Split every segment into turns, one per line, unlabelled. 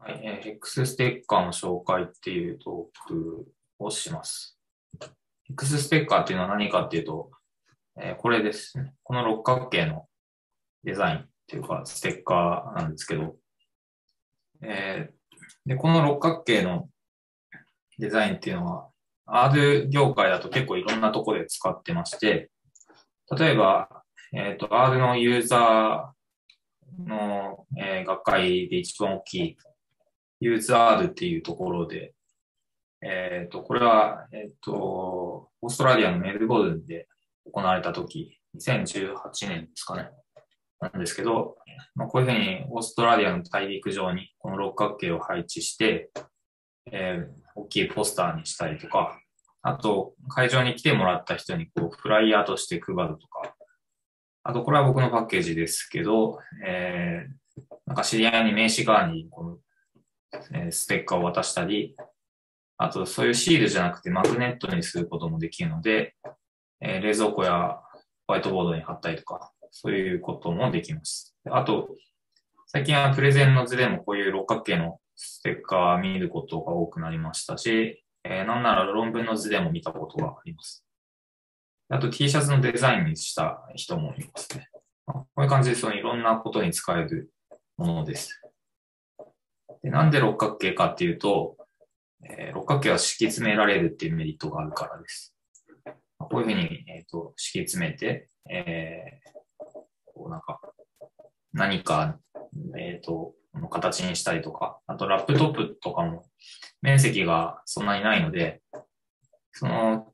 はい、えー、ヘックスステッカーの紹介っていうトークをします。ヘックスステッカーっていうのは何かっていうと、えー、これですね。この六角形のデザインっていうか、ステッカーなんですけど、えー、で、この六角形のデザインっていうのは、アール業界だと結構いろんなところで使ってまして、例えば、えっ、ー、と、アールのユーザーの、えー、学会で一番大きいユーザールっていうところで、えっ、ー、と、これは、えっ、と、オーストラリアのメルボルンで行われた時、2018年ですかね。なんですけど、まあ、こういうふうにオーストラリアの大陸上にこの六角形を配置して、えー、大きいポスターにしたりとか、あと、会場に来てもらった人にこうフライヤーとして配るとか、あと、これは僕のパッケージですけど、えー、なんか知り合いに名刺代わりにこの、え、ステッカーを渡したり、あと、そういうシールじゃなくてマグネットにすることもできるので、え、冷蔵庫やホワイトボードに貼ったりとか、そういうこともできます。あと、最近はプレゼンの図でもこういう六角形のステッカー見ることが多くなりましたし、えー、なんなら論文の図でも見たことがあります。あと T シャツのデザインにした人もいますね。こういう感じでそのいろんなことに使えるものです。でなんで六角形かっていうと、えー、六角形は敷き詰められるっていうメリットがあるからです。こういうふうに、えーと、敷き詰めて、えー、こうなんか何か、えっ、ー、と、の形にしたりとか、あとラップトップとかも面積がそんなにないので、その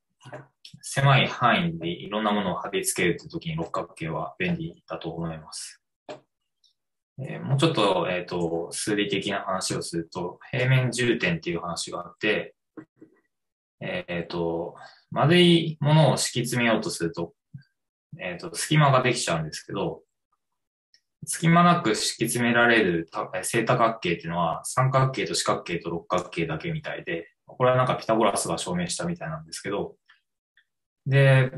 狭い範囲でいろんなものを貼り付けるという時に六角形は便利だと思います。えー、もうちょっと,、えーと、数理的な話をすると、平面重点っていう話があって、えっ、ー、と、丸いものを敷き詰めようとすると、えっ、と、隙間ができちゃうんですけど、隙間なく敷き詰められる正多角形っていうのは三角形と四角形と六角形だけみたいで、これはなんかピタゴラスが証明したみたいなんですけど、で、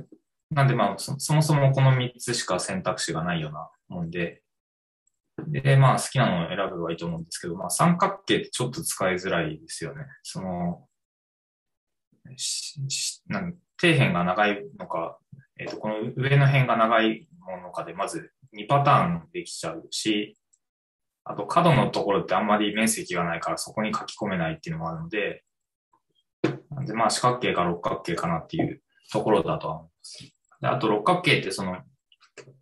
なんでまあそ、そもそもこの3つしか選択肢がないようなもんで、で、まあ好きなのを選べばいいと思うんですけど、まあ三角形ってちょっと使いづらいですよね。その、しなん底辺が長いのか、えっ、ー、と、この上の辺が長いものかで、まず2パターンできちゃうし、あと角のところってあんまり面積がないからそこに書き込めないっていうのもあるので、なんでまあ四角形か六角形かなっていうところだとは思います。であと六角形ってその、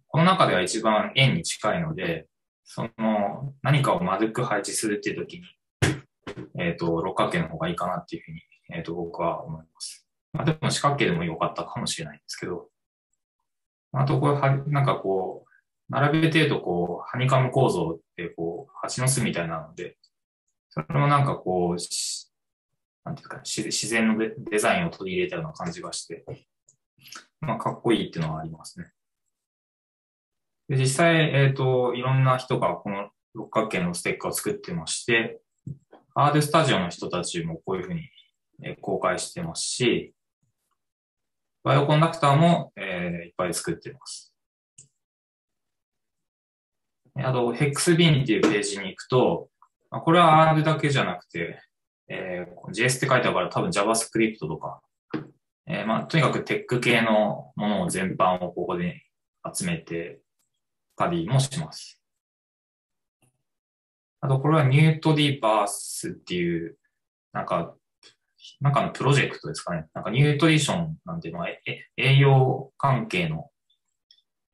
この中では一番円に近いので、その何かを丸く配置するっていう時に、えっ、ー、と、六角形の方がいいかなっていうふうに、えっ、ー、と、僕は思います。まあでも四角形でも良かったかもしれないんですけど、あとこれは、なんかこう、並べてるとこう、ハニカム構造ってこう、蜂の巣みたいなので、それもなんかこう、なんていうか、自然のデザインを取り入れたような感じがして、まあ、かっこいいっていうのはありますね。で実際、えっ、ー、と、いろんな人がこの六角形のステッカーを作ってまして、アーデスタジオの人たちもこういうふうにえ公開してますし、バイオコンダクターも、えー、いっぱい作ってます。あと、ヘックスビーンっていうページに行くと、これは R だけじゃなくて、えー、JS って書いてあるから多分 JavaScript とか、えー、まあ、とにかくテック系のものを全般をここで集めてたりもします。あと、これはニュートディバースっていう、なんか、なんかのプロジェクトですかね。なんかニュートリションなんていうのは栄養関係の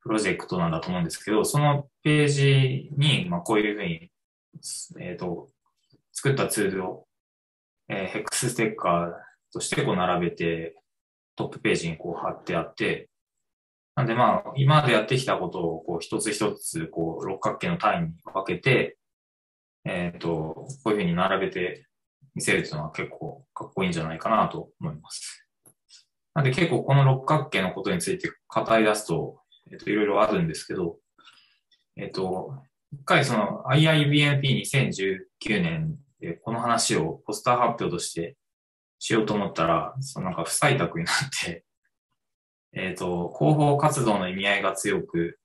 プロジェクトなんだと思うんですけど、そのページに、まあ、こういうふうに、えっ、ー、と、作ったツールをえー、ヘックスステッカーとしてこう並べて、トップページにこう貼ってあって、なんでまあ、今までやってきたことをこう一つ一つこう六角形の単位に分けて、えっ、ー、と、こういうふうに並べて見せるというのは結構かっこいいんじゃないかなと思います。なんで結構この六角形のことについて語り出すと、えっ、ー、と、いろいろあるんですけど、えっ、ー、と、一回その IIBNP2019 年で、この話をポスター発表としてしようと思ったら、そのなんか不採択になってえっ、と、広報活動の意味合いが強く、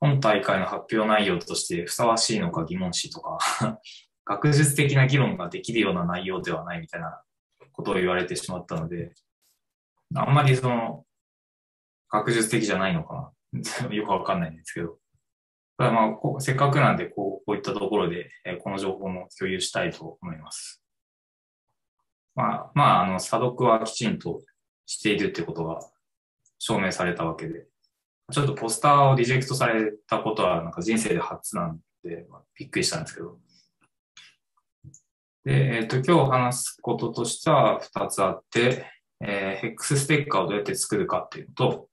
本大会の発表内容としてふさわしいのか疑問視とか 学術的な議論ができるような内容ではないみたいなことを言われてしまったので、あんまりその、学術的じゃないのかな。よくわかんないんですけど。ただまあ、せっかくなんでこう、こういったところで、えこの情報も共有したいと思います。まあ、まあ、あの、査読はきちんとしているってことが証明されたわけで、ちょっとポスターをリジェクトされたことはなんか人生で初なんで、まあ、びっくりしたんですけど。で、えっ、ー、と、今日話すこととしては2つあって、えー、ヘックスステッカーをどうやって作るかっていうのと、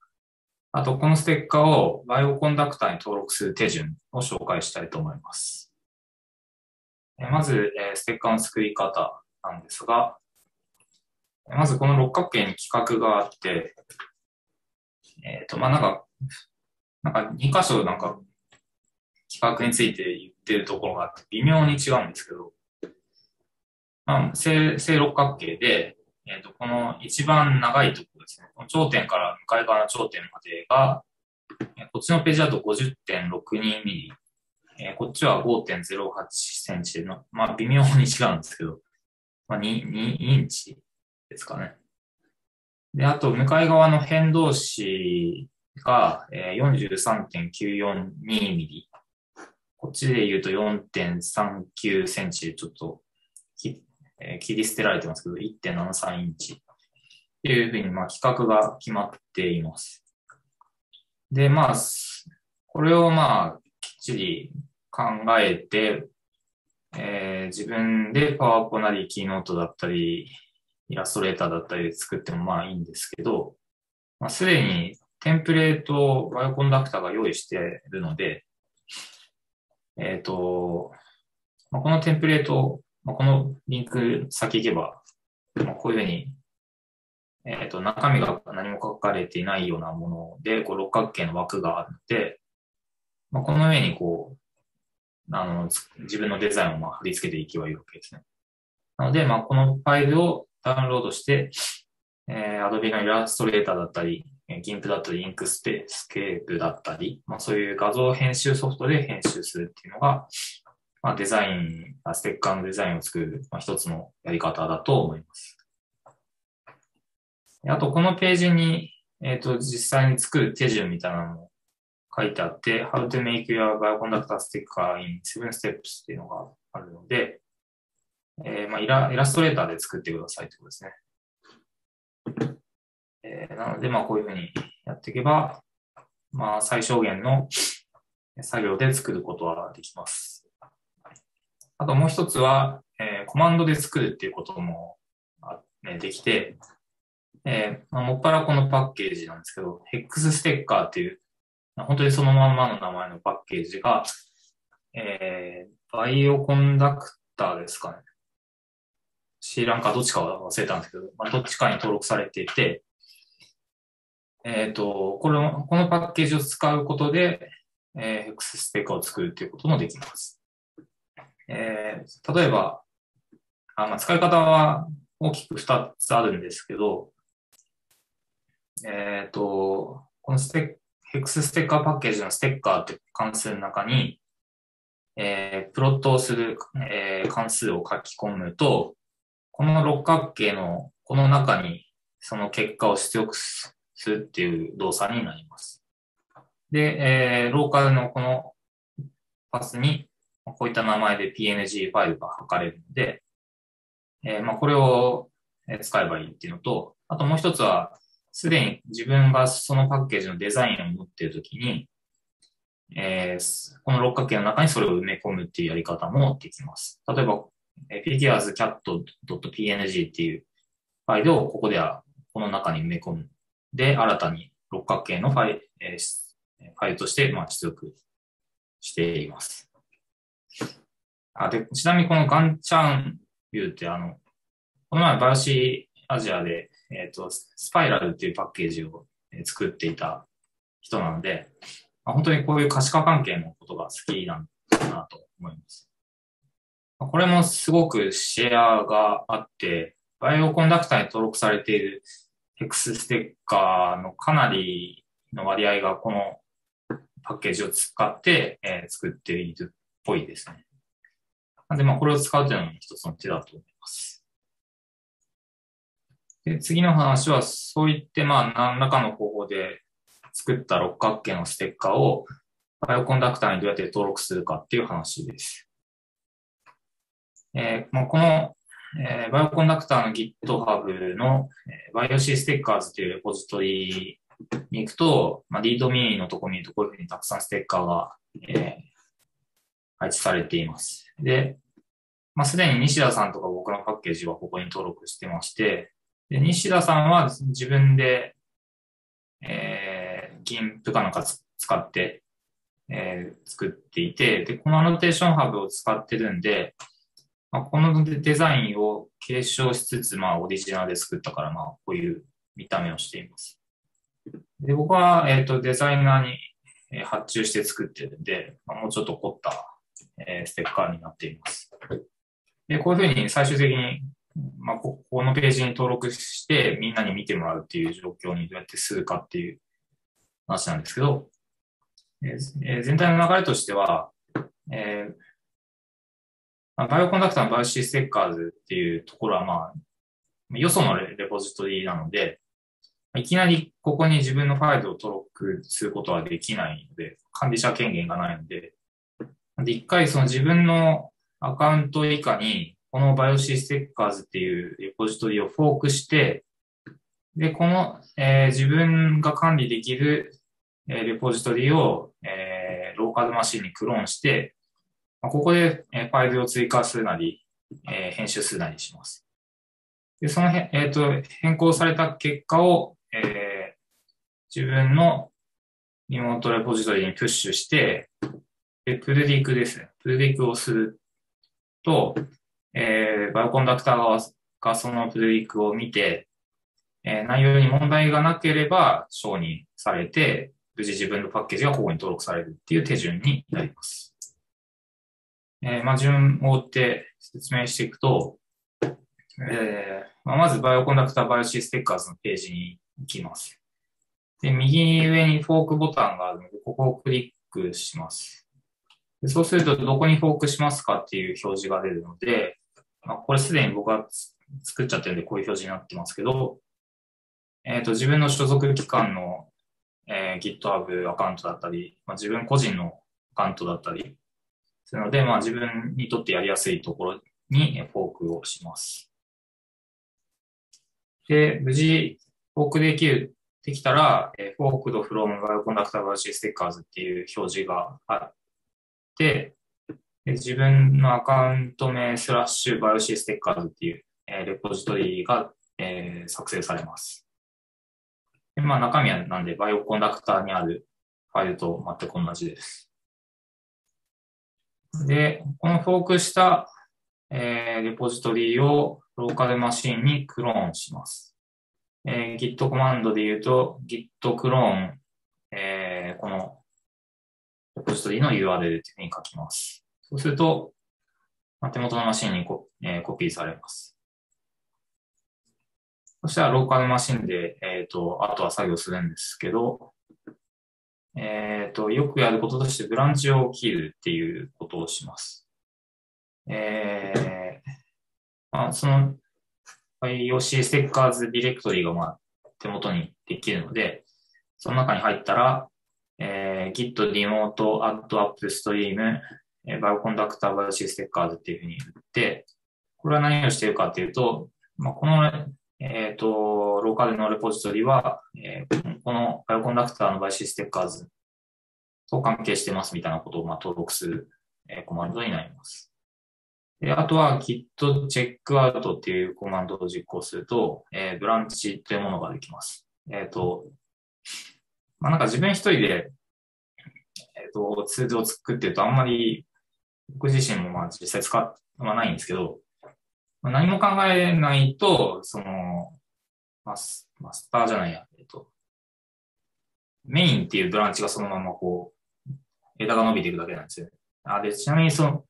あと、このステッカーをバイオコンダクターに登録する手順を紹介したいと思います。えー、まず、え、ステッカーの作り方なんですが、まずこの六角形に規格があって、えっ、ー、と、まあ、なんか、なんか2箇所なんか規格について言ってるところがあって微妙に違うんですけど、まあ、正正六角形で、えっ、ー、と、この一番長いところですね。この頂点から向かい側の頂点までが、えこっちのページだと50.62ミリ、えー、こっちは5.08センチの、まあ微妙に違うんですけど、まあ 2, 2インチですかね。で、あと、向かい側の変動詞が、えー、43.942ミリ。こっちで言うと4.39センチ、ちょっとき、えー、切り捨てられてますけど、1.73インチ。っていうふうに、まあ、規格が決まっています。で、まあ、これをまあ、きっちり考えて、えー、自分でパワーポなり、キーノートだったり、イラストレーターだったりで作ってもまあいいんですけど、まあ、すでにテンプレートをバイオコンダクターが用意しているので、えっ、ー、と、まあ、このテンプレート、まあ、このリンク先行けば、まあ、こういうふうに、えっ、ー、と、中身が何も書かれていないようなもので、こう六角形の枠があるので、まあ、この上にこう、あの、自分のデザインをまあ貼り付けていけばいいわけですね。なので、まあ、このファイルをダウンロードして、えー、Adobe のイラストレーターだったり、GIMP だったり、 Inkscape だったり、まあ、そういう画像編集ソフトで編集するっていうのが、まあ、デザイン、ステッカーのデザインを作る、まあ、一つのやり方だと思います。あと、このページに、えっ、ー、と、実際に作る手順みたいなのも書いてあって、How to make your bioconductor sticker in 7 steps っていうのがあるので、えー、まあイラ、イラストレーターで作ってくださいということですね。えー、なので、まあ、こういうふうにやっていけば、まあ、最小限の作業で作ることはできます。あともう一つは、えー、コマンドで作るっていうことも、ね、できて、えー、まあ、もっぱらこのパッケージなんですけど、ヘックスステッカーっていう、本当にそのまんまの名前のパッケージが、えー、バイオコンダクターですかね。C ランかどっちかは忘れたんですけど、まあ、どっちかに登録されていて、えっ、ー、と、この、このパッケージを使うことで、えー、X ステッカーを作るということもできます。えー、例えば、あまあ、使い方は大きく2つあるんですけど、えっ、ー、と、このステッ、X ステッカーパッケージのステッカーって関数の中に、えー、プロットをする、えー、関数を書き込むと、この六角形のこの中にその結果を出力するっていう動作になります。で、えー、ローカルのこのパスにこういった名前で PNG ファイルが書かれるので、えー、まあ、これを使えばいいっていうのと、あともう一つは、すでに自分がそのパッケージのデザインを持っているときに、えー、この六角形の中にそれを埋め込むっていうやり方もできます。例えば、figures.cat.png っていうファイルをここではこの中に埋め込む。で、新たに六角形のファイル,、えー、ファイルとしてまあ出力しています。あでちなみにこのガンチャンビューってあの、この前バーシーアジアで、えっ、ー、と、スパイラルっていうパッケージを作っていた人なので、まあ、本当にこういう可視化関係のことが好きなんだなと思います。これもすごくシェアがあって、バイオコンダクターに登録されているヘクステッカーのかなりの割合がこのパッケージを使って、えー、作っているっぽいですね。なんで、まあ、これを使うというのも一つの手だと思います。で、次の話は、そういって、まあ、何らかの方法で作った六角形のステッカーをバイオコンダクターにどうやって登録するかっていう話です。えー、まあ、この、えー、 Bioconductor の GitHub の、えー、バイオ C ステッカーズというレポジトリに行くと、まあ、 README のところにこういうふうにたくさんステッカーが、えー、配置されています。で、まあ、すでに西田さんとか僕のパッケージはここに登録してまして、で西田さんは自分で、えー、GIMP かなんか使って、えー、作っていて、で、この AnnotationHub を使ってるんで、まあ、このデザインを継承しつつ、まあ、オリジナルで作ったから、まあ、こういう見た目をしています。で、僕は、えっ、ー、と、デザイナーに発注して作ってるんで、まあ、もうちょっと凝った、えー、ステッカーになっています。で、こういうふうに最終的に、まあ、ここのページに登録してみんなに見てもらうっていう状況にどうやってするかっていう話なんですけど、えー、全体の流れとしては、えー、バイオコンダクターのバイオシーステッカーズっていうところは、まあ、よそのレポジトリなので、いきなりここに自分のファイルを登録することはできないので、管理者権限がないので、で、一回その自分のアカウント以下に、このバイオシステッカーズっていうレポジトリをフォークして、で、この、えー、自分が管理できる、えー、レポジトリを、えー、ローカルマシンにクローンして、ここで、え、ファイルを追加するなり、え、編集するなりします。で、そのへ、えっ、ー、と、変更された結果を、えー、自分のリモートレポジトリにプッシュして、で、プルディクですね。プルディクをすると、えー、バイオコンダクター側がそのプルディクを見て、えー、内容に問題がなければ承認されて、無事自分のパッケージがここに登録されるっていう手順になります。えー、まあ、順を追って説明していくと、えーまあ、まずバイオコンダクターバイオシーステッカーズのページに行きます。で、右上にフォークボタンがあるので、ここをクリックします。でそうすると、どこにフォークしますかっていう表示が出るので、まあ、これすでに僕は作っちゃってるんで、こういう表示になってますけど、えっ、ー、と、自分の所属機関の、えー、GitHub アカウントだったり、まあ、自分個人のアカウントだったり、するので、まあ、自分にとってやりやすいところにフォークをします。で、無事、フォークできる、できたら、 forked from Bioconductor BiocStickers っていう表示があって、で自分のアカウント名スラッシュバイオシーステッカーズっていう、レポジトリが、え、作成されます。でまあ、中身はなんで、バイオコンダクターにあるファイルと全く同じです。で、このフォークした、えー、レポジトリをローカルマシンにクローンします。えー、Git コマンドで言うと Git クローン、えー、このレポジトリの URL というふうに書きます。そうすると、まあ手元のマシンにコ,、えー、コピーされます。そしたらローカルマシンで、えっ、ー、と、あとは作業するんですけど、えっ、ー、と、よくやることとしてブランチを切るっていうことをします。えー、まあ、その IOC ステッカーズディレクトリがまあ手元にできるので、その中に入ったら、えー、git remote add upstream Bioconductor BiocStickers っていうふうに言って、これは何をしているかっていうと、まあ、この、えっ、ー、と、ローカルのレポジトリは、えー、この Bioconductor の BiocStickers と関係してますみたいなことをまあ登録する、えー、コマンドになります。であとは git チェックアウトっていうコマンドを実行すると、えー、ブランチというものができます。えっ、ー、と、まあ、なんか自分一人で、えっ、ー、と、ツールを作ってるとあんまり僕自身もまあ実際使わないんですけど、何も考えないと、その、マスマスターじゃないや、えっと、メインっていうブランチがそのままこう、枝が伸びていくだけなんですよ。あ、で、ちなみにその、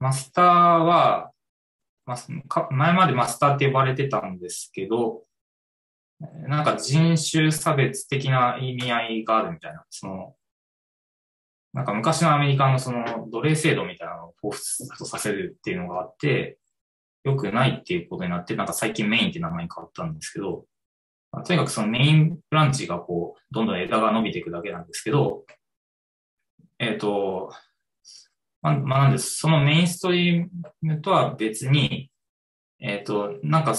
マスターは、ま、前までマスターって呼ばれてたんですけど、なんか人種差別的な意味合いがあるみたいな、その、なんか昔のアメリカのその奴隷制度みたいなのを彷彿とさせるっていうのがあって、良くないっていうことになって、なんか最近メインって名前に変わったんですけど、まあ、とにかくそのメインブランチがこう、どんどん枝が伸びていくだけなんですけど、えっ、ー、と、ま、まあ、なんです。そのメインストリームとは別に、えっ、ー、と、なんか、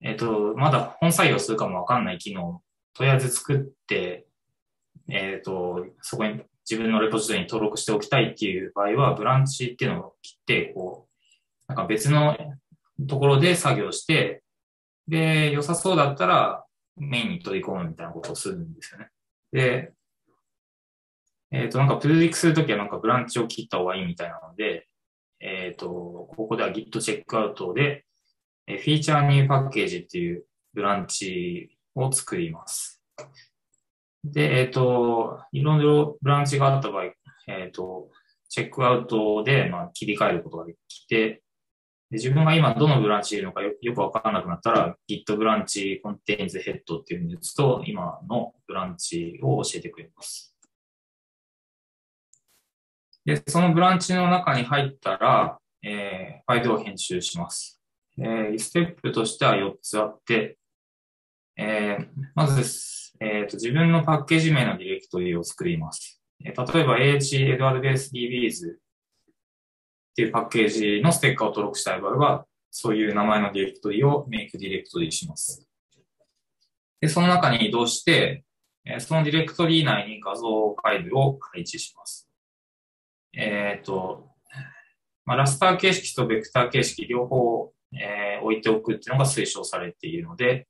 えっ、ー、と、まだ本採用するかもわかんない機能をとりあえず作って、えっ、と、そこに自分のレポジトリに登録しておきたいっていう場合は、ブランチっていうのを切って、こう、なんか別のところで作業して、で、良さそうだったらメインに取り込むみたいなことをするんですよね。で、えっ、ー、と、なんかプレディクするときはなんかブランチを切った方がいいみたいなので、えっ、ー、と、ここでは Git チェックアウトで、えフィーチャーニューパッケージっていうブランチを作ります。で、えっ、ー、と、いろいろブランチがあった場合、えっ、と、チェックアウトで、まあ、切り替えることができて、で自分が今どのブランチいるのかよよくわからなくなったら Git ブランチ contains head っていうふうに打つと今のブランチを教えてくれます。で、そのブランチの中に入ったら、えー、ファイルを編集します。えー、ステップとしては4つあって、えー、まず、えーと、自分のパッケージ名のディレクトリを作ります。えー、例えば AH エドワードベース DBs っていうパッケージのステッカーを登録したい場合は、そういう名前のディレクトリをメイクディレクトリします。で、その中に移動して、そのディレクトリ内に画像ファイルを配置します。えっ、ー、と、まあ、ラスター形式とベクター形式両方、えー、置いておくっていうのが推奨されているので、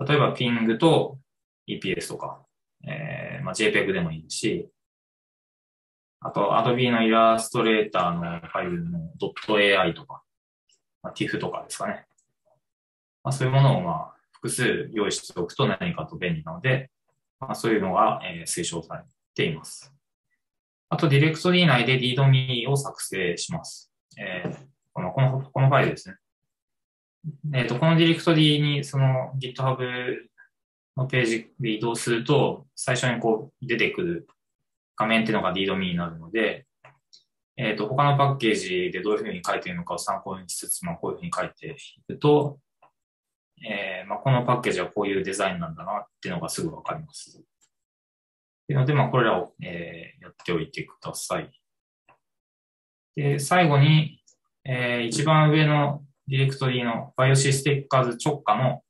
例えば Ping と EPS とか、えーまあ、JPEG でもいいし、あと、Adobe のイラストレーターのファイルの .ai とか、まあ、TIFF とかですかね。まあ、そういうものをまあ複数用意しておくと何かと便利なので、まあ、そういうのが、えー、推奨されています。あと、ディレクトリー内で readme を作成します。えー、このこのこのファイルですね。えっ、ー、と、このディレクトリーにその GitHub のページで移動すると、最初にこう出てくる画面っていうのが readme になるので、えっ、ー、と、他のパッケージでどういうふうに書いているのかを参考にしつつ、まあ、こういうふうに書いていくと、えー、まあ、このパッケージはこういうデザインなんだなっていうのがすぐわかります。というので、まあ、これらを、えー、やっておいてください。で、最後に、えー、一番上のディレクトリーの BIOC ステッカーズ直下の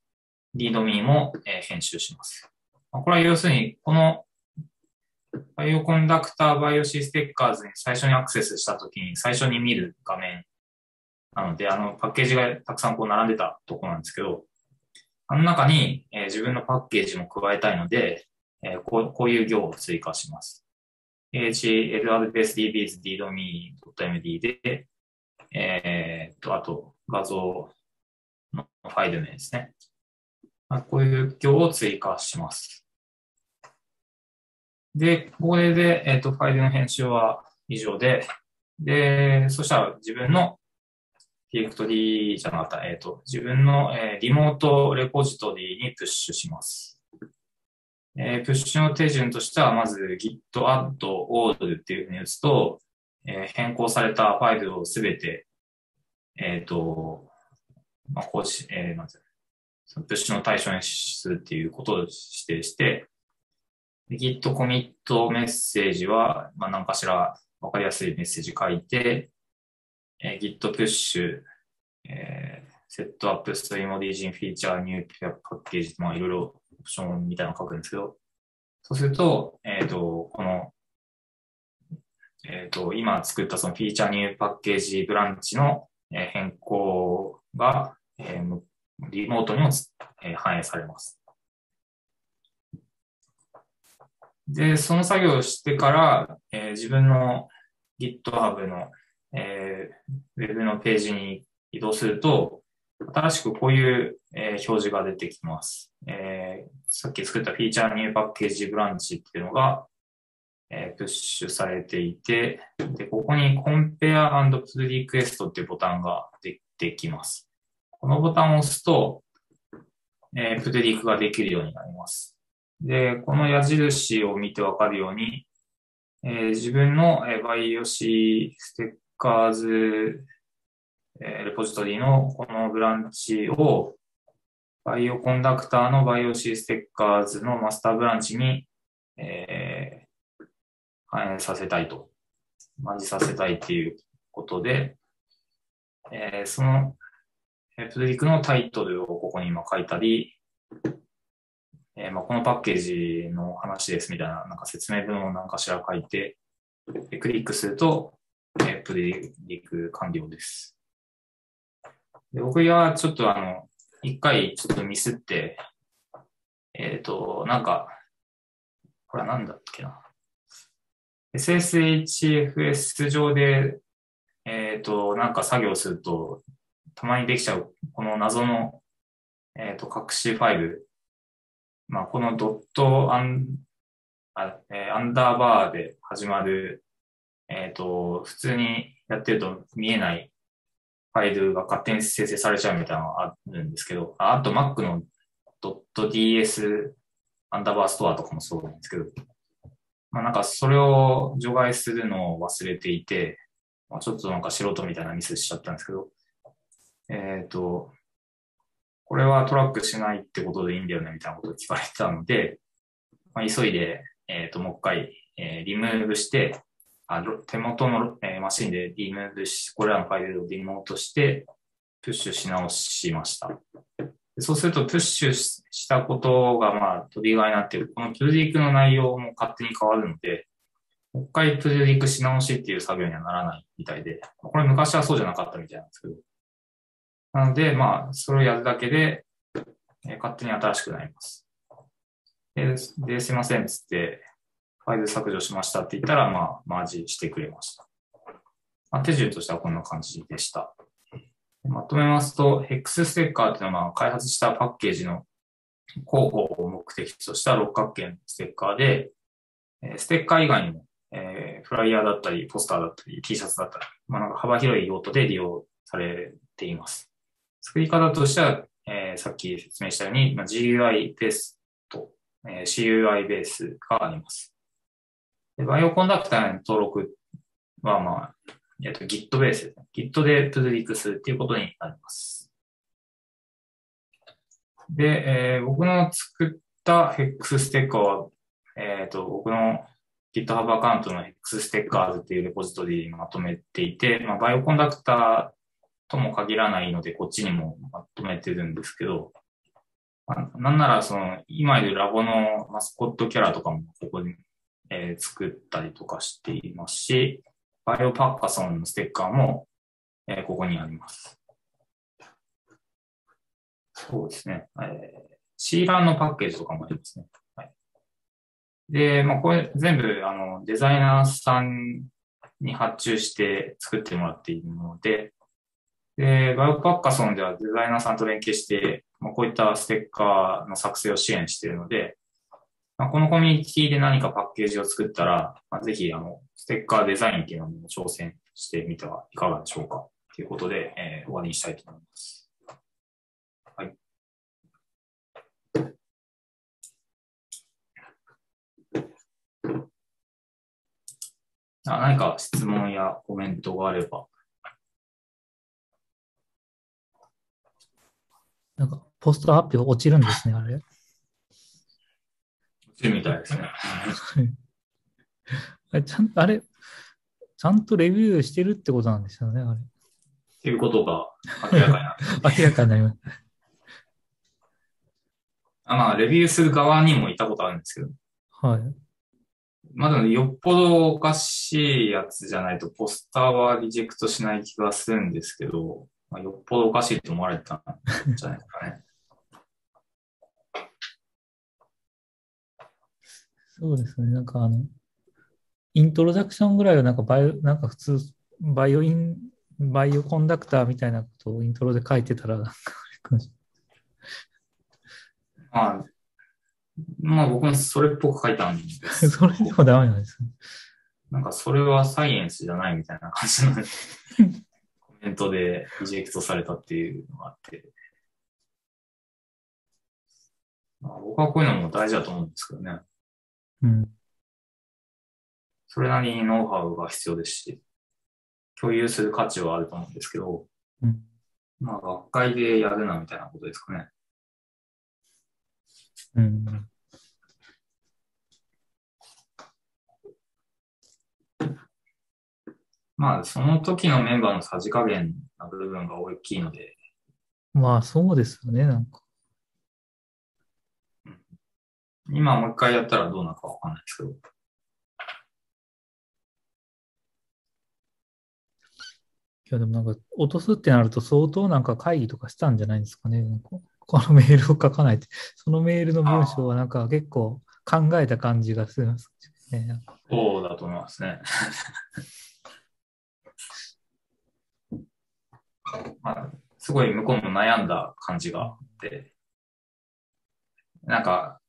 readme も、えー、編集します。まあ、これは要するに、このバイオコンダクターバイオシステッカーズに最初にアクセスしたときに最初に見る画面なので、あのパッケージがたくさんこう並んでたとこなんですけど、あの中に、えー、自分のパッケージも加えたいので、えー、こうこういう行を追加します。hlrbsdbs.me.md で、えー、と、あと画像のファイル名ですね。こういう行を追加します。で、これで、えっ、ー、と、ファイルの編集は以上で、で、そしたら自分のディレクトリじゃなかった、えっ、ー、と、自分の、えー、リモートレポジトリにプッシュします。えー、プッシュの手順としては、まず git add all っていうふうに打つと、えー、変更されたファイルをすべて、えっ、ー、と、まあ、こうし、えー、まず、プッシュの対象にするっていうことを指定して、Git コミットメッセージは、まあ、何かしらわかりやすいメッセージ書いて、えー、Git push、えー、 set upstream origin feature new package、まあいろいろオプションみたいなの書くんですけど、そうすると、えっ、ー、と、この、えっ、ー、と、今作ったそのフィーチャーニューパッケージブランチの変更が、えー、リモートにも、えー、反映されます。で、その作業をしてから、えー、自分の GitHub の、えー、Web のページに移動すると、新しくこういう、えー、表示が出てきます、えー。さっき作ったフィーチャーニューパッケージブランチっていうのが、えー、プッシュされていて、で、ここに Compare and Pull Request っていうボタンが出てきます。このボタンを押すと、えー、プルリークができるようになります。で、この矢印を見てわかるように、えー自分のえーバイオシステッカーズ、えーレポジトリのこのブランチをバイオコンダクターのバイオシステッカーズのマスターブランチに、えー反映させたいと、マジさせたいっていうことで、えーその、えープルリクのタイトルをここに今書いたり、えーまあ、このパッケージの話ですみたいななんか説明文を何かしら書いて、クリックすると、えープルリク完了です。で僕はちょっとあの、一回ちょっとミスって、えっ、と、なんか、これはなんだっけな。SSHFS 上で、えっ、と、なんか作業すると、たまにできちゃう、この謎の、えっ、と、隠しファイル。まあ、このドットアン、あえーアンダーバーで始まる、えっ、と、普通にやってると見えないファイルが勝手に生成されちゃうみたいなのがあるんですけど、ああと Mac のドット .ds アンダーバーストアとかもそうなんですけど、まあなんかそれを除外するのを忘れていて、まあ、ちょっとなんか素人みたいなミスしちゃったんですけど、えっ、と、これはトラックしないってことでいいんだよねみたいなことを聞かれてたので、まあ、急いで、えっ、と、もう一回、えーリムーブして、あ手元の、えーマシンでリムーブし、これらのファイルをリモートして、プッシュし直しました。そうすると、プッシュしたことが、まあ、トリガーになっている。このプルリクの内容も勝手に変わるので、もう一回プルリクし直しっていう作業にはならないみたいで、これ昔はそうじゃなかったみたいなんですけど。なので、まあ、それをやるだけで、えー勝手に新しくなります。で、で、すいませんっつって、ファイル削除しましたって言ったら、まあ、マージしてくれました。まあ、手順としてはこんな感じでした。まとめますと、ヘックスステッカーっていうのは、まあ開発したパッケージの広報を目的とした六角形のステッカーで、えステッカー以外にも、えーフライヤーだったり、ポスターだったり、T シャツだったり、まあ、なんか幅広い用途で利用されています。作り方としては、えーさっき説明したように、まあ、GUI ベースと、えー CUI ベースがあります。でバイオコンダクターへの登録は、まあ、えっと、Git ベースですね。Git でプルリクするっていうことになります。で、えー僕の作った HEX ステッカーは、えっ、と、僕の GitHub アカウントの HEX ステッカーズっていうレポジトリにまとめていて、まあ、バイオコンダクターとも限らないので、こっちにもまとめてるんですけど、なんなら、その、今いるラボのマスコットキャラとかもここに、えー作ったりとかしていますし、バイオパッカソンのステッカーも、えーここにあります。そうですね。えー、シーラーのパッケージとかもありますね。はい、で、まあ、これ全部、あの、デザイナーさんに発注して作ってもらっているので、で、バイオパッカソンではデザイナーさんと連携して、まあ、こういったステッカーの作成を支援しているので、まあ、このコミュニティで何かパッケージを作ったら、まあ、ぜひ、あの、ステッカーデザインっていうのにも挑戦してみてはいかがでしょうかということで、えー終わりにしたいと思います。はい。あ何か質問やコメントがあれば。
なんか、ポスト発表落ちるんですね、あれ。
落ちるみたいですね。
あれちゃんあれ、ちゃんとレビューしてるってことなんですよね、あれ。
っていうことが明らかになって。
明らかになります。
あまあ、レビューする側にもいたことあるんですけど、
はい。
まあでもよっぽどおかしいやつじゃないとポスターはリジェクトしない気がするんですけど、まあ、よっぽどおかしいと思われてたんじゃないですかね。
そうですね、なんかあの、イントロダクションぐらいはなんかバイオ、なんか普通、バイオイン、 Bioconductor みたいなことをイントロで書いてたら、なんか
まあ、まあ僕もそれっぽく書いたんです。
それでもダメなんですね。
なんかそれはサイエンスじゃないみたいな感じのコ メントでリジェクトされたっていうのがあって。まあ、僕はこういうのも大事だと思うんですけどね。
うん。
それなりにノウハウが必要ですし、共有する価値はあると思うんですけど、
うん
まあ、学会でやるなみたいなことですかね。
うん。
まあ、その時のメンバーのさじ加減な部分が大きいので、
まあそうですよね、なんか。
今もう一回やったらどうなるかわかんないですけど、
いやでもなんか落とすってなると相当なんか会議とかしたんじゃないんですかね。このメールを書かないって、そのメールの文章はなんか結構考えた感じがするんですね。
そうだと思いますね。まあ、すごい向こうも悩んだ感じがあって、なんか、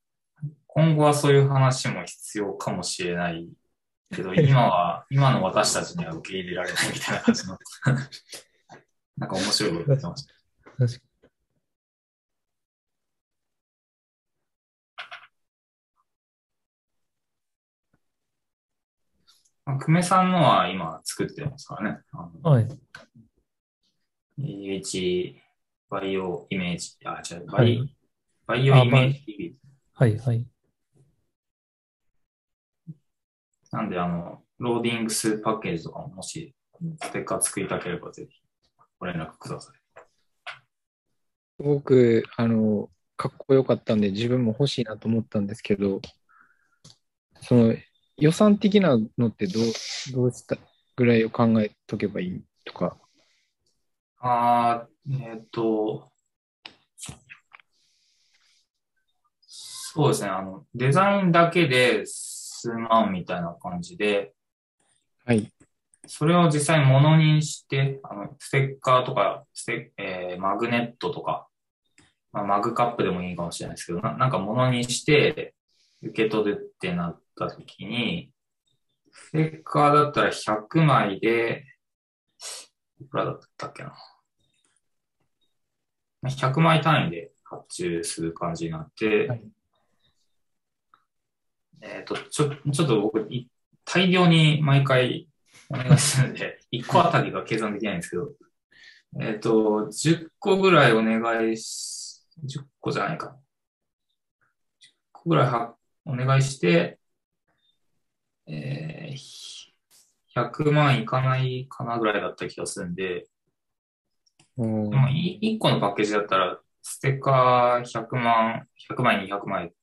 今後はそういう話も必要かもしれないけど、今は、今の私たちには受け入れられないみたいな感じの、なんか面白いこと言ってました。
確か
まあ久米さんのは今作ってますからね。
はい。
AH バイオイメージ、あ、違う、バイ、
はい
バイオイメージ。
はい、はい。
なんで、あの、ローディングスパッケージとかももし、ステッカー作りたければぜひ、ご連絡ください。
すごく、あの、かっこよかったんで、自分も欲しいなと思ったんですけど、その予算的なのってどう、どうしたぐらいを考えとけばいいとか。
あー、えっ、と、そうですね、あの、デザインだけで数万みたいな感じで、
はい。
それを実際に物にして、あの、ステッカーとか、ステえーマグネットとか、まあ、マグカップでもいいかもしれないですけど、ななんか物にして受け取るってなった時に、ステッカーだったら100枚で、いくらだったっけな？100枚単位で発注する感じになって、
はい
えっ、と、ちょ、ちょっと僕、い大量に毎回お願いするんで、1個あたりが計算できないんですけど、えっ、と、10個ぐらいお願いし、10個じゃないか。10個ぐらいはお願いして、えー、100万いかないかなぐらいだった気がするんで、
お
でもい1個のパッケージだったら、ステッカー100万、100枚、200枚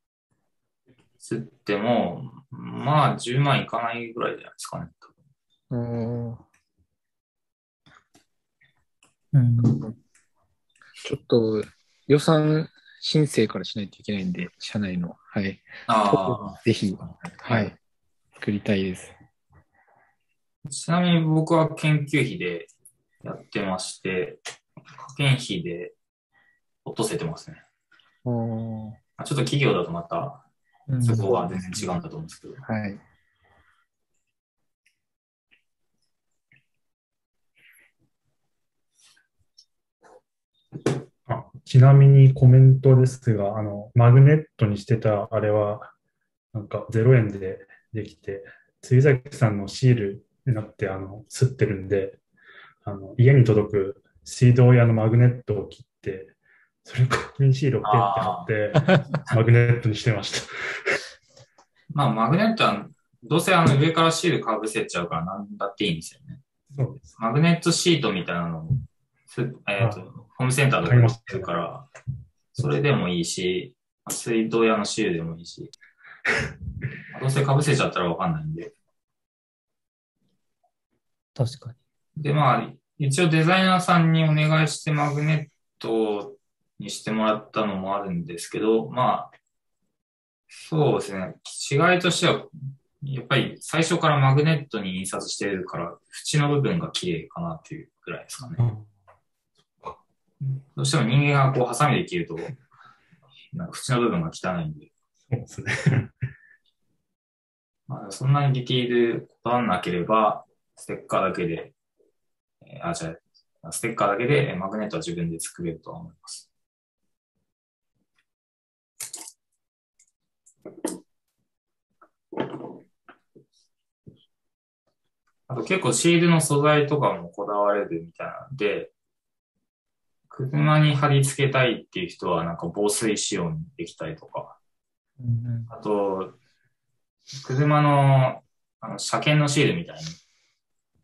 吸っても、まあ10万いかないぐらいじゃないですかね。多分
お
うん。
ちょっと予算申請からしないといけないんで、社内の。はい。
あ
ぜひ、
あ。
はい。作りたいです。
ちなみに僕は研究費でやってまして、科研費で落とせてますね。ちょっと企業だとまた
うん
そこは全然違うんだと思うんですけど。
はい。
あちなみにコメントですが、あの、マグネットにしてたあれは、なんか0円でできて、釣崎さんのシールになって、あの、吸ってるんで、あの、家に届く水道屋のマグネットを切って、それを確認シールをペンって貼って、マグネットにしてました。
まあマグネットはどうせあの上からシールかぶせちゃうから何だっていいんですよね。
そうです。
マグネットシートみたいなのも、すえっ、と、ホームセンターとかで売ってるから、それでもいいし、水道屋のシールでもいいし、どうせ被せちゃったらわかんないんで。
確かに。
で、まあ、一応デザイナーさんにお願いしてマグネットにしてもらったのもあるんですけど、まあ、そうですね。違いとしては、やっぱり最初からマグネットに印刷してるから、縁の部分が綺麗かなっていうぐらいですかね。どうしても人間がこうハサミで切ると、なんか縁の部分が汚いんで、
そうですね。
まあ、そんなにディティールこだわらなければ、ステッカーだけで、えーあ、じゃあ、ステッカーだけでえーマグネットは自分で作れるとは思います。あと結構シールの素材とかもこだわれるみたいなんで、車に貼り付けたいっていう人はなんか防水仕様にできたりとか、
うん
あと、車のあの車検のシールみたいに、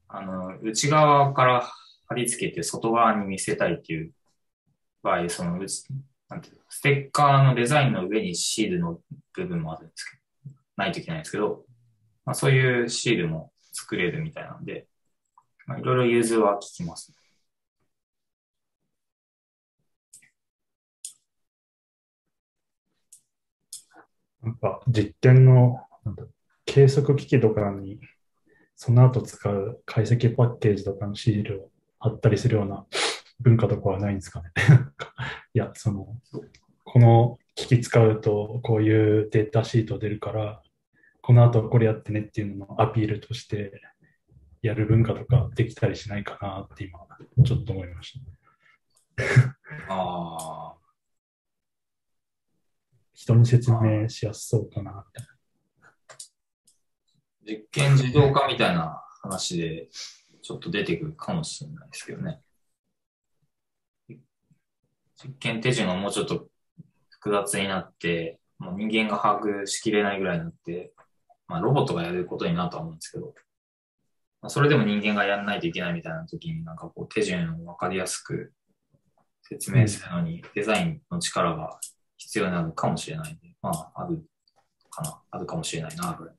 あの、内側から貼り付けて外側に見せたいっていう場合、その、なんていうステッカーのデザインの上にシールの部分もあるんですけど、ないといけないんですけど、まあ、そういうシールも作れるみたいなんで、まあ、いろいろ融通は効きます、ね。
なんか実験の計測機器とかにその後使う解析パッケージとかのシールを貼ったりするような文化とかはないんですかね。いや、その、この機器使うとこういうデータシート出るから、この後これやってねっていうののアピールとしてやる文化とかできたりしないかなって今、ちょっと思いました。
ああ。
人に説明しやすそうかなみたいな。
実験自動化みたいな話でちょっと出てくるかもしれないですけどね。実験手順がもうちょっと複雑になって、もう人間が把握しきれないぐらいになって、まあロボットがやることになるとは思うんですけど、まあ、それでも人間がやらないといけないみたいな時になんかこう手順をわかりやすく説明するのにデザインの力が必要になるかもしれないんで、まああるかな、あるかもしれないな、ぐらい。